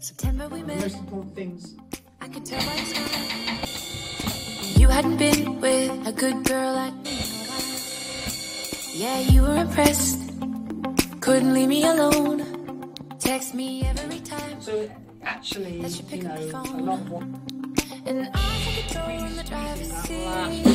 September the most important things. I could tell by your. You hadn't been with a good girl like me. Yeah, you were impressed. Couldn't leave me alone. Text me every time. So actually, you pick you up know, the a lot more. And I had control in the driver's seat.